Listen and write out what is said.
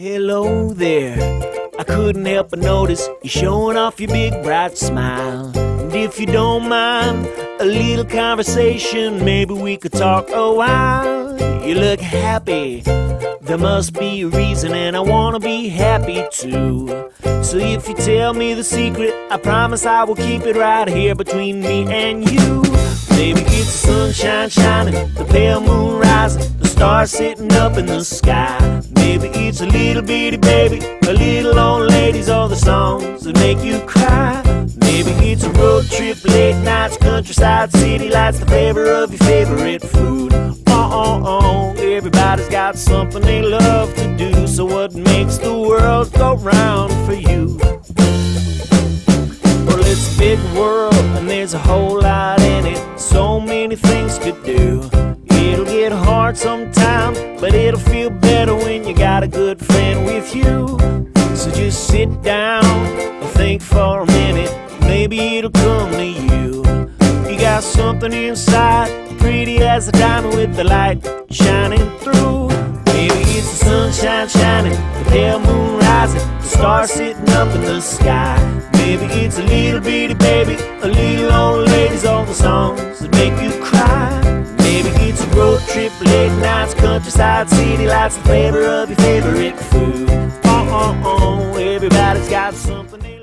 Hello there. I couldn't help but notice you showing off your big bright smile. And if you don't mind a little conversation, maybe we could talk a while. You look happy. There must be a reason, and I wanna be happy too. So if you tell me the secret, I promise I will keep it right here between me and you. Maybe it's the sunshine shining, the pale moon rising, the stars sitting up in the sky. Maybe it's a little bitty baby, a little old ladies, all the songs that make you cry. Maybe it's a road trip, late nights, countryside, city lights, the flavor of your favorite food. Oh, everybody's got something they love to do. So what makes the world go round for you? Well, it's a big world and there's a whole lot in it. So many things to do. It'll get hard sometimes, but it'll feel better when you got a good friend with you. So just sit down and think for a minute. Maybe it'll come to you. Got something inside, pretty as a diamond with the light shining through. Maybe it's the sunshine shining, the pale moon rising, the stars sitting up in the sky. Maybe it's a little bitty baby, a little old lady's all the songs that make you cry. Maybe it's a road trip, late nights, countryside, city lights, the flavor of your favorite food. Oh, oh, oh, everybody's got something.